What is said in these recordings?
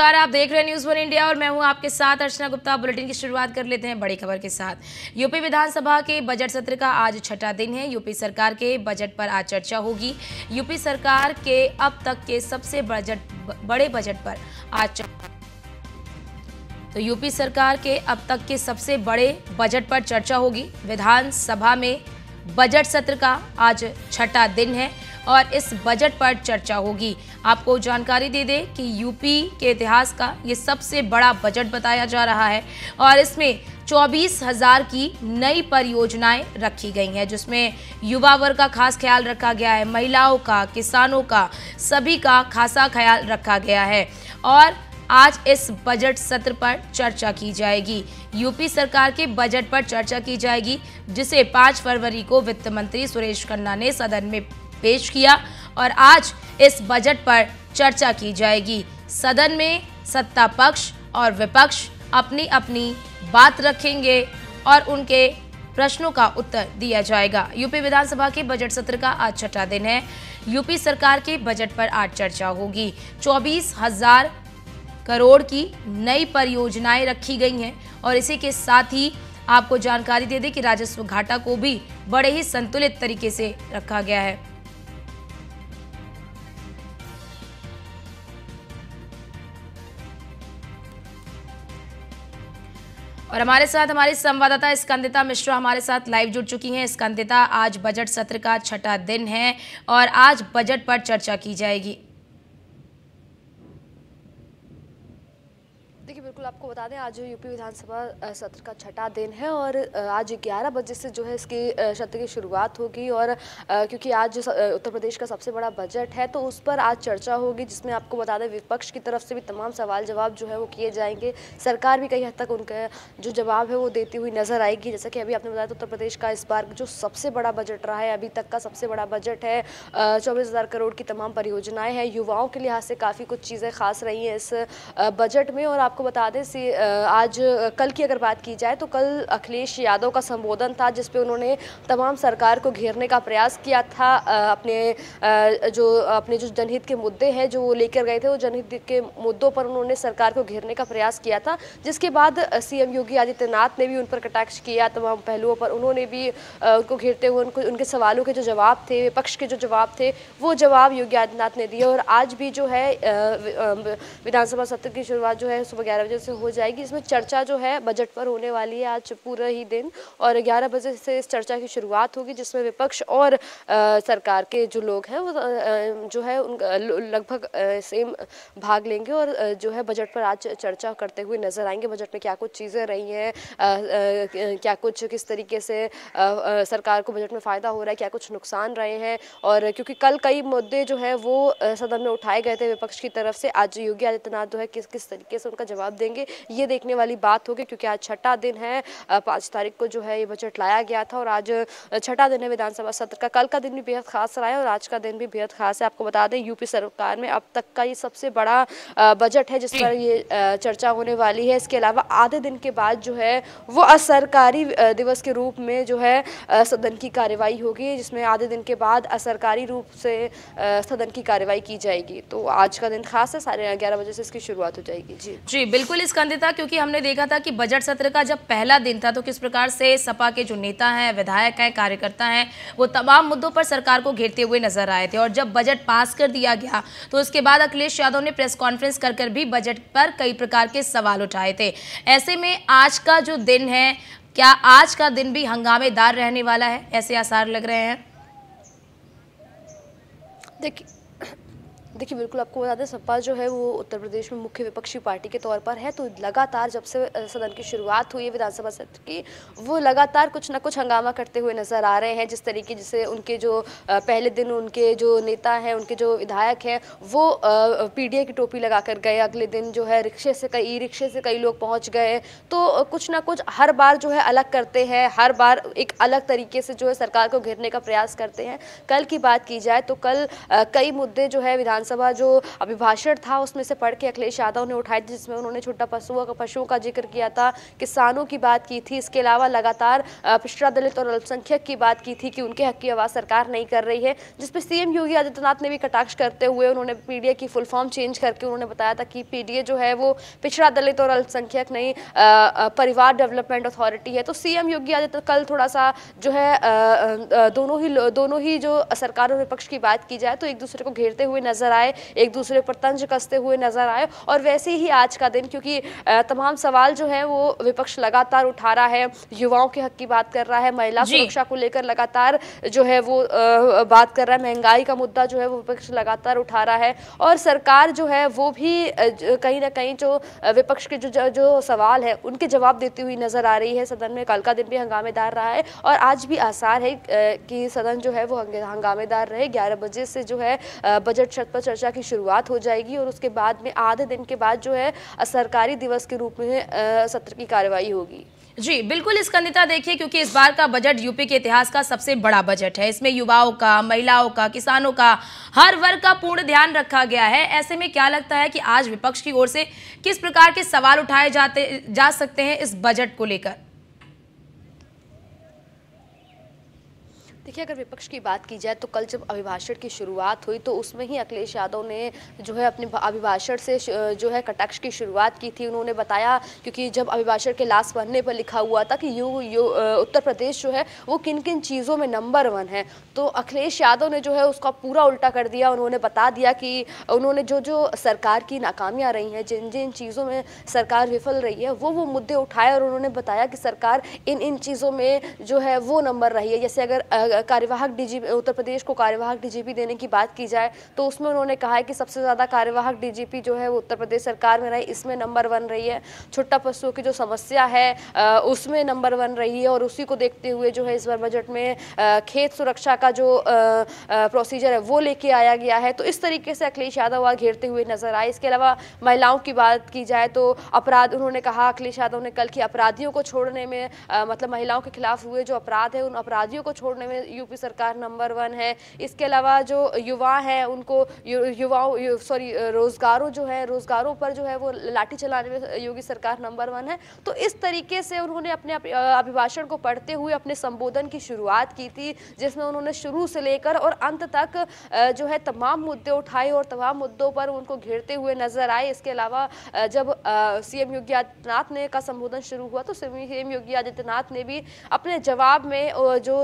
नमस्कार, आप देख रहे हैं न्यूज़ वन इंडिया और मैं हूँ आपके साथ अर्चना गुप्ता। बुलेटिन की शुरुआत कर लेते हैं बड़ी खबर के साथ। यूपी विधानसभा के बजट सत्र का आज छठा दिन है। यूपी सरकार के बजट पर आज चर्चा होगी। यूपी सरकार के अब तक के सबसे बजट, बड़े बजट पर आज तो यूपी सरकार के अब तक के सबसे बड़े बजट पर चर्चा होगी। विधानसभा में बजट सत्र का आज छठा दिन है और इस बजट पर चर्चा होगी। आपको जानकारी दे दें कि यूपी के इतिहास का ये सबसे बड़ा बजट बताया जा रहा है और इसमें चौबीस हज़ार की नई परियोजनाएँ रखी गई हैं, जिसमें युवा वर्ग का खास ख्याल रखा गया है, महिलाओं का, किसानों का, सभी का खासा ख्याल रखा गया है और आज इस बजट सत्र पर चर्चा की जाएगी। यूपी सरकार के बजट पर चर्चा की जाएगी, जिसे 5 फरवरी को वित्त मंत्री सुरेश खन्ना ने सदन में पेश किया और आज इस बजट पर चर्चा की जाएगी। सदन में सत्ता पक्ष और विपक्ष अपनी अपनी बात रखेंगे और उनके प्रश्नों का उत्तर दिया जाएगा। यूपी विधानसभा के बजट सत्र का आज छठा दिन है। यूपी सरकार के बजट पर आज चर्चा होगी। चौबीस हज़ार करोड़ की नई परियोजनाएँ रखी गई हैं और इसी के साथ ही आपको जानकारी दे दें कि राजस्व घाटा को भी बड़े ही संतुलित तरीके से रखा गया है। और हमारे साथ हमारे संवाददाता स्कंदिता मिश्रा हमारे साथ लाइव जुड़ चुकी हैं। स्कंदिता, आज बजट सत्र का छठा दिन है और आज बजट पर चर्चा की जाएगी देखिए बिल्कुल आपको बता दें, आज यूपी विधानसभा सत्र का छठा दिन है और आज 11 बजे से जो है इसकी सत्र की शुरुआत होगी और क्योंकि आज उत्तर प्रदेश का सबसे बड़ा बजट है तो उस पर आज चर्चा होगी, जिसमें आपको बता दें, विपक्ष की तरफ़ से भी तमाम सवाल जवाब जो है वो किए जाएँगे। सरकार भी कई हद तक उनका, जो जवाब है वो देती हुई नज़र आएगी। जैसा कि अभी आपने बताया तो उत्तर प्रदेश का इस बार जो सबसे बड़ा बजट रहा है, अभी तक का सबसे बड़ा बजट है चौबीस करोड़ की तमाम परियोजनाएँ हैं। युवाओं के लिहाज से काफ़ी कुछ चीज़ें खास रही हैं इस बजट में और आपको बता दें सी आज कल की अगर बात की जाए तो कल अखिलेश यादव का संबोधन था, जिस पे उन्होंने तमाम सरकार को घेरने का प्रयास किया था अपने जो अपने जो जनहित के मुद्दे हैं, जो वो लेकर गए थे, वो जनहित के मुद्दों पर उन्होंने सरकार को घेरने का प्रयास किया था। जिसके बाद सीएम योगी आदित्यनाथ ने भी उन पर कटाक्ष किया, तमाम पहलुओं पर। उन्होंने भी उनको घेरते हुए उनको, उनके सवालों के जो जवाब थे, विपक्ष के जो जवाब थे, वो जवाब योगी आदित्यनाथ ने दिए। और आज भी जो है विधानसभा सत्र की शुरुआत जो है, सुबह ग्यारह बजे से हो जाएगी। इसमें चर्चा जो है बजट पर होने वाली है आज पूरा ही दिन और 11 बजे से इस चर्चा की शुरुआत होगी जिसमें विपक्ष और आ, सरकार के जो लोग हैं वो जो है उन लगभग सेम भाग लेंगे और जो है बजट पर आज चर्चा करते हुए नज़र आएँगे। बजट में क्या कुछ चीज़ें रही हैं क्या कुछ किस तरीके से सरकार को बजट में फ़ायदा हो रहा है क्या कुछ नुकसान रहे हैं और क्योंकि कल कई मुद्दे जो है वो सदन में उठाए गए थे विपक्ष की तरफ़ से। आज योगी आदित्यनाथ जो है किस किस तरीके से उनका जवाब देंगे। ये देखने वाली बात होगी क्योंकि आज छठा दिन है। पाँच तारीख को जो है ये बजट लाया गया था और आज छठा दिन है विधानसभा सत्र का। कल का दिन भी बेहद खास रहा है और आज का दिन भी बेहद खास है। आपको बता दें, यूपी सरकार में अब तक का ये सबसे बड़ा बजट है जिस पर ये चर्चा होने वाली है। इसके अलावा आधे दिन के बाद जो है वो असरकारी दिवस के रूप में जो है सदन की कार्यवाही होगी, जिसमें आधे दिन के बाद असरकारी रूप से सदन की कार्यवाही की जाएगी। तो आज का दिन खास है। साढ़े ग्यारह बजे से इसकी शुरुआत हो जाएगी। जी। जी, बिल्कुल। इस स्कंदिता क्योंकि हमने देखा था कि बजट सत्र का जब पहला दिन था तो किस प्रकार से सपा के जो नेता हैं, विधायक हैं, कार्यकर्ता हैं, वो तमाम मुद्दों पर सरकार को घेरते हुए नज़र आए थे। और जब बजट पास कर दिया गया तो उसके बाद अखिलेश यादव ने प्रेस कॉन्फ्रेंस कर कर भी बजट पर कई प्रकार के सवाल उठाए थे। ऐसे में आज का जो दिन है, क्या आज का दिन भी हंगामेदार रहने वाला है? ऐसे आसार लग रहे हैं। देखिए देखिए, बिल्कुल आपको बता दें, सपा जो है, वो उत्तर प्रदेश में मुख्य विपक्षी पार्टी के तौर पर है तो लगातार जब से सदन की शुरुआत हुई है विधानसभा सत्र की, वो लगातार कुछ ना कुछ हंगामा करते हुए नज़र आ रहे हैं, जिस तरीके जिसे उनके जो पहले दिन उनके जो नेता हैं, उनके जो विधायक हैं, वो पीडीए की टोपी लगा कर गए, अगले दिन जो है रिक्शे से कई ई रिक्शे से कई लोग पहुँच गए तो कुछ ना कुछ हर बार जो है अलग करते हैं, हर बार एक अलग तरीके से जो है सरकार को घेरने का प्रयास करते हैं। कल की बात की जाए तो कल कई मुद्दे जो है विधान विधानसभा जो अभिभाषण था, उसमें से पढ़ के अखिलेश यादव ने उठाई थी, जिसमें उन्होंने छोटा पशुओं का पशुओं का ज़िक्र किया था, किसानों की बात की थी। इसके अलावा लगातार पिछड़ा दलित और अल्पसंख्यक की बात की थी कि उनके हक की आवाज़ सरकार नहीं कर रही है जिसपे सीएम योगी आदित्यनाथ ने भी कटाक्ष करते हुए उन्होंने पीडीए की फुल फॉर्म चेंज करके उन्होंने बताया था कि पीडीए जो है, वो पिछड़ा दलित और अल्पसंख्यक नहीं परिवार डेवलपमेंट अथॉरिटी है। तो सीएम योगी आदित्यनाथ कल थोड़ा सा जो है दोनों ही दोनों ही जो सरकार और विपक्ष की बात की जाए तो एक दूसरे को घेरते हुए नज़र आए एक दूसरे पर तंज कसते हुए नज़र आए और वैसे ही आज का दिन क्योंकि तमाम सवाल जो है वो विपक्ष लगातार उठा रहा है युवाओं के हक की बात कर रहा है महिला सुरक्षा को लेकर लगातार जो है वो बात कर रहा है महँगाई का मुद्दा जो है वो विपक्ष लगातार उठा रहा है और सरकार जो है वो भी कहीं ना कहीं जो विपक्ष के जो जो सवाल है उनके जवाब देती हुई नज़र आ रही है। सदन में कल का दिन भी हंगामेदार रहा है और आज भी आसार है कि सदन जो है वो हंगामेदार रहे। ग्यारह बजे से जो है बजट छत पर चर्चा की शुरुआत हो जाएगी और उसके बाद में आधे दिन के बाद जो है सरकारी दिवस के रूप में सत्र की कार्रवाई होगी। जी, बिल्कुल स्कंदिता देखिए, क्योंकि इस बार का बजट यूपी के इतिहास का सबसे बड़ा बजट है। इसमें युवाओं का, महिलाओं का, किसानों का, हर वर्ग का पूर्ण ध्यान रखा गया है। ऐसे में क्या लगता है कि आज विपक्ष की ओर से किस प्रकार के सवाल उठाए जाते, जा सकते हैं इस बजट को लेकर? देखिए, अगर विपक्ष की बात की जाए तो कल जब अभिभाषण की शुरुआत हुई तो उसमें ही अखिलेश यादव ने जो है अपने अभिभाषण से जो है कटाक्ष की शुरुआत की थी। उन्होंने बताया, क्योंकि जब अभिभाषण के लास्ट पन्ने पर लिखा हुआ था कि यू यू उत्तर प्रदेश जो है, वो किन किन चीज़ों में नंबर वन है। तो अखिलेश यादव ने जो है उसका पूरा उल्टा कर दिया। उन्होंने बता दिया कि उन्होंने जो जो सरकार की नाकामियाँ रही हैं जिन जिन चीज़ों में सरकार विफल रही है, वो वो मुद्दे उठाए और उन्होंने बताया कि सरकार इन इन चीज़ों में जो है वो नंबर रही है। जैसे अगर कार्यवाहक डीजीपी उत्तर प्रदेश को कार्यवाहक डीजीपी देने की बात की जाए तो उसमें उन्होंने कहा है कि सबसे ज़्यादा कार्यवाहक डीजीपी जो है वो उत्तर प्रदेश सरकार में रही, इसमें नंबर वन रही है। छोटा पशुओं की जो समस्या है उसमें नंबर वन रही है और उसी को देखते हुए जो है इस बार बजट में खेत सुरक्षा का जो प्रोसीजर है, वो लेके आया गया है। तो इस तरीके से अखिलेश यादव वहाँ घेरते हुए नज़र आए। इसके अलावा महिलाओं की बात की जाए तो अपराध, उन्होंने कहा, अखिलेश यादव ने कल की अपराधियों को छोड़ने में मतलब महिलाओं के खिलाफ हुए जो अपराध है, उन अपराधियों को छोड़ने में यूपी सरकार नंबर वन है। इसके अलावा जो युवा हैं उनको युवाओं यु, सॉरी रोज़गारों जो है रोज़गारों पर जो है वो लाठी चलाने में योगी सरकार नंबर वन है। तो इस तरीके से उन्होंने अपने अभिभाषण को पढ़ते हुए अपने संबोधन की शुरुआत की थी जिसमें उन्होंने शुरू से लेकर और अंत तक जो है तमाम मुद्दे उठाए और तमाम मुद्दों पर उनको घेरते हुए नज़र आए। इसके अलावा जब सीएम योगी आदित्यनाथ ने का संबोधन शुरू हुआ तो सीएम योगी आदित्यनाथ ने भी अपने जवाब में जो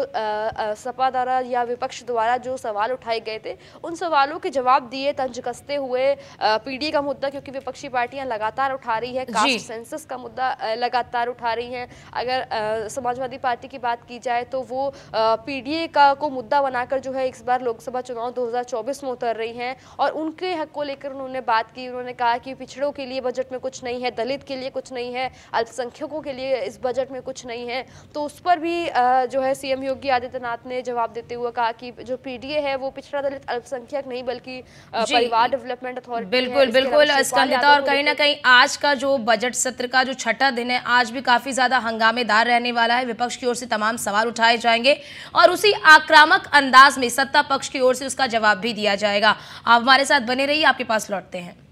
सपा द्वारा या विपक्ष द्वारा जो सवाल उठाए गए थे उन सवालों के जवाब दिए तंज कसते हुए पीडी का मुद्दा क्योंकि विपक्षी पार्टियाँ लगातार उठा रही है कास्ट सेंसस का मुद्दा लगातार उठा रही हैं। अगर समाजवादी पार्टी की बात की जाए तो वो पीडीए का को मुद्दा बनाकर जो है इस बार लोकसभा चुनाव 2024 में उतर रही हैं और उनके हक को लेकर उन्होंने बात की उन्होंने कहा कि पिछड़ों के लिए बजट में कुछ नहीं है दलित के लिए कुछ नहीं है अल्पसंख्यकों के लिए इस बजट में कुछ नहीं है। तो उस पर भी जो है सीएम योगी आदित्यनाथ ने जवाब देते हुए कहा कि जो पीडीए है वो पिछड़ा दलित अल्पसंख्यक नहीं बल्कि परिवार डेवलपमेंट अथॉरिटी बिल्कुल बिल्कुल स्कंदिता और कहीं ना कहीं आज का जो बजट सत्र का जो छठा दिन है आज भी काफ़ी ज़्यादा हंगामेदार रहने वाला है। विपक्ष की ओर से तमाम सवाल उठाए जाएँगे और उसी आक्रामक अंदाज में सत्ता पक्ष की ओर से उसका जवाब भी दिया जाएगा। आप हमारे साथ बने रहिए आपके पास लौटते हैं।